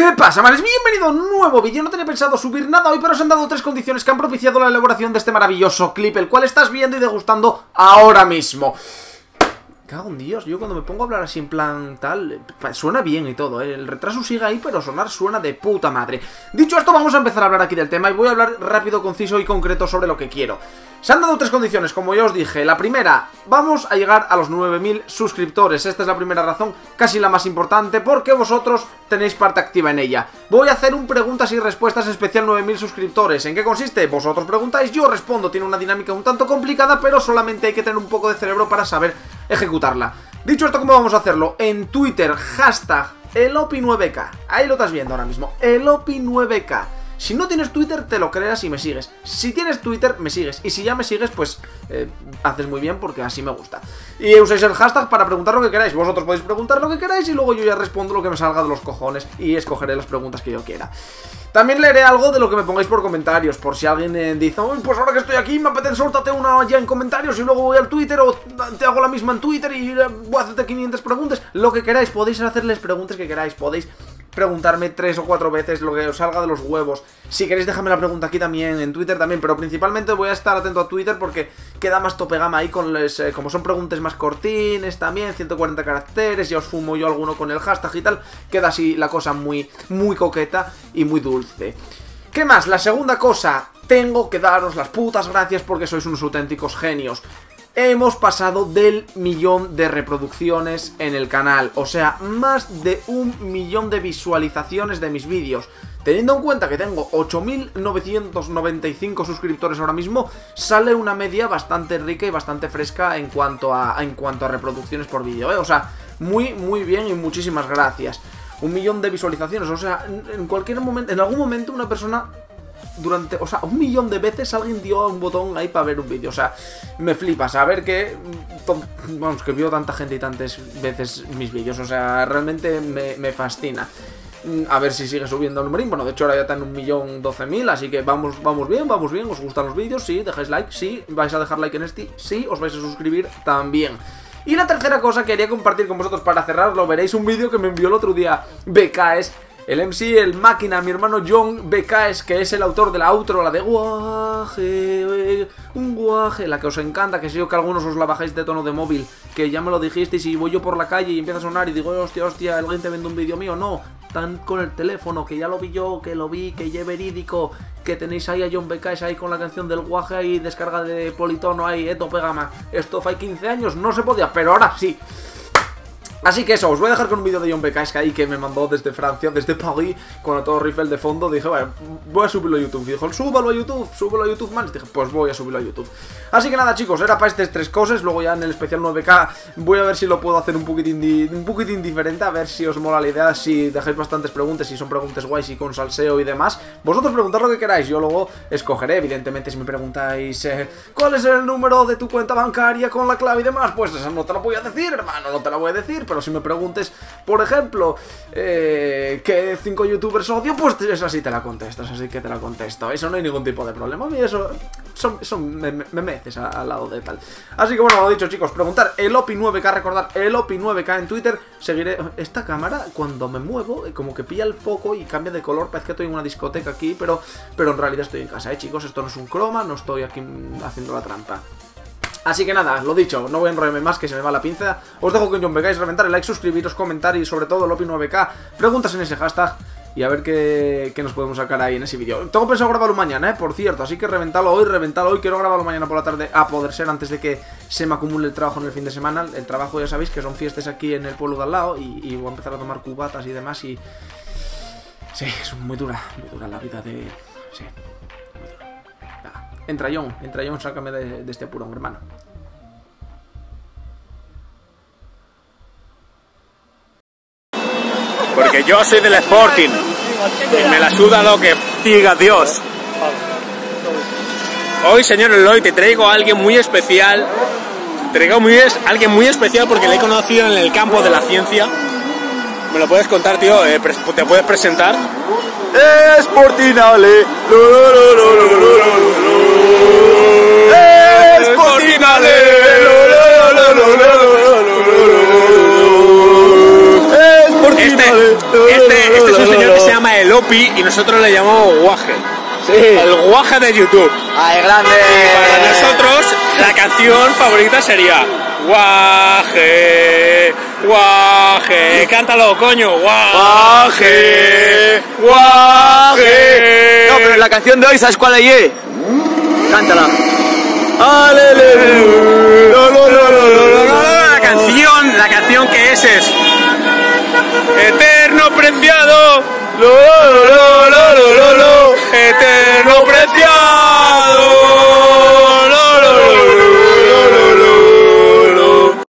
¿Qué pasa, manes? Bienvenido a un nuevo vídeo, no tenía pensado subir nada hoy, pero os han dado tres condiciones que han propiciado la elaboración de este maravilloso clip, el cual estás viendo y degustando ahora mismo. Cago en Dios, yo cuando me pongo a hablar así en plan tal, eh, suena bien y todo, ¿eh? el retraso sigue ahí, pero sonar suena de puta madre. Dicho esto, vamos a empezar a hablar aquí del tema y voy a hablar rápido, conciso y concreto sobre lo que quiero. Se han dado tres condiciones, como ya os dije. La primera, vamos a llegar a los 9000 suscriptores. Esta es la primera razón, casi la más importante, porque vosotros tenéis parte activa en ella. Voy a hacer un preguntas y respuestas especial 9000 suscriptores. ¿En qué consiste? Vosotros preguntáis, yo respondo. Tiene una dinámica un tanto complicada, pero solamente hay que tener un poco de cerebro para saber ejecutarla. Dicho esto, ¿cómo vamos a hacerlo? En Twitter, hashtag ELOPI9K. Ahí lo estás viendo ahora mismo, ELOPI9K. Si no tienes Twitter, te lo creas y me sigues. Si tienes Twitter, me sigues. Y si ya me sigues, pues eh, haces muy bien porque así me gusta. Y usáis el hashtag para preguntar lo que queráis. Vosotros podéis preguntar lo que queráis y luego yo ya respondo lo que me salga de los cojones y escogeré las preguntas que yo quiera. También leeré algo de lo que me pongáis por comentarios, por si alguien eh, dice, Uy, pues ahora que estoy aquí me apetece soltate una ya en comentarios y luego voy al Twitter o te hago la misma en Twitter y eh, voy a hacerte 500 preguntas. Lo que queráis, podéis hacerles preguntas que queráis, podéis preguntarme tres o cuatro veces lo que os salga de los huevos. Si queréis dejarme la pregunta aquí también, en Twitter también, pero principalmente voy a estar atento a Twitter porque queda más tope gama ahí con los, eh, como son preguntas más cortines también, 140 caracteres, ya os fumo yo alguno con el hashtag y tal, queda así la cosa muy, muy coqueta y muy dulce. ¿Qué más? La segunda cosa, tengo que daros las putas gracias porque sois unos auténticos genios hemos pasado del millón de reproducciones en el canal. O sea, más de un millón de visualizaciones de mis vídeos. Teniendo en cuenta que tengo 8.995 suscriptores ahora mismo, sale una media bastante rica y bastante fresca en cuanto a, en cuanto a reproducciones por vídeo, ¿eh? O sea, muy, muy bien y muchísimas gracias. Un millón de visualizaciones, o sea, en cualquier momento, en algún momento una persona durante, o sea, un millón de veces alguien dio un botón ahí para ver un vídeo. O sea, me flipa saber que, vamos, que vio tanta gente y tantas veces mis vídeos. O sea, realmente me, fascina. A ver si sigue subiendo el numerín. Bueno, de hecho ahora ya está en un millón doce mil, así que vamos, vamos bien, vamos bien. ¿Os gustan los vídeos? Sí, dejáis like, sí. ¿Vais a dejar like en este? Sí. ¿Os vais a suscribir? También. Y la tercera cosa que quería compartir con vosotros para cerrarlo, veréis un vídeo que me envió el otro día BKS el MC, el máquina, mi hermano John BKS, que es el autor de la outro, la de guaje, un guaje, la que os encanta, que sé yo que algunos os la bajáis de tono de móvil, que ya me lo dijisteis y voy yo por la calle y empieza a sonar y digo, hostia, hostia, alguien te vende un vídeo mío, no, tan con el teléfono, que ya lo vi yo, que lo vi, que ya verídico, que tenéis ahí a John BKS ahí con la canción del guaje ahí, descarga de politono ahí, eh, tope gama. Esto fue 15 años, no se podía, pero ahora sí. Así que eso, os voy a dejar con un vídeo de John Becash ahí que me mandó desde Francia, desde París, con todo rifle de fondo. Dije, bueno, voy a subirlo a YouTube. Dijo, súbalo a YouTube, súbelo a YouTube, man. Dije, pues voy a subirlo a YouTube. Así que nada, chicos, era para estas tres cosas. Luego ya en el especial 9K voy a ver si lo puedo hacer un poquitín, un poquitín diferente. A ver si os mola la idea, si dejáis bastantes preguntas, si son preguntas guays y con salseo y demás. Vosotros preguntad lo que queráis, yo luego escogeré. Evidentemente, si me preguntáis eh, cuál es el número de tu cuenta bancaria con la clave y demás, pues esa no te lo voy a decir, hermano, no te la voy a decir pero si me preguntes, por ejemplo, eh, ¿qué cinco youtubers odio? Pues esa sí te la contestas, así que te la contesto. Eso no hay ningún tipo de problema. A mí eso, son, me, me, meces al lado de tal. Así que bueno, lo dicho chicos, preguntar el OPI9K, recordar el OPI9K en Twitter. Seguiré esta cámara cuando me muevo, eh, como que pilla el foco y cambia de color. Parece que estoy en una discoteca aquí, pero, pero en realidad estoy en casa, ¿eh chicos? Esto no es un croma, no estoy aquí haciendo la trampa. Así que nada, lo dicho, no voy a enrollarme más que se me va la pinza. Os dejo con John Becáis, reventar el like, suscribiros, comentar y sobre todo Lopi 9K, preguntas en ese hashtag y a ver qué, nos podemos sacar ahí en ese vídeo. Tengo pensado grabarlo mañana, ¿eh? Por cierto, así que reventalo hoy, reventalo hoy. Quiero grabarlo mañana por la tarde a poder ser antes de que se me acumule el trabajo en el fin de semana. El trabajo ya sabéis que son fiestas aquí en el pueblo de al lado y, y voy a empezar a tomar cubatas y demás y... Sí, es muy dura, muy dura la vida de... Sí. Entra John, entra John, sácame de, este apurón, hermano. Porque yo soy del Sporting y me la suda lo que diga Dios. Hoy, señor Eloy, te traigo a alguien muy especial. Te traigo muy, a alguien muy especial porque le he conocido en el campo de la ciencia. ¿Me lo puedes contar, tío? Eh, ¿Te puedes presentar? Sportinale. Este, este, este es un señor que se llama el OPI y nosotros le llamamos guaje. Sí. El guaje de YouTube. Ay, grande. Para nosotros, la canción favorita sería Guaje, guaje, cántalo, coño, guaje, guaje. No, pero la canción de hoy, ¿sabes cuál es? Cántala. Aleluya. No, no, no, la canción, la canción que es es Eterno preciado. Lo, lo, lo, lo, lo, lo, eterno preciado.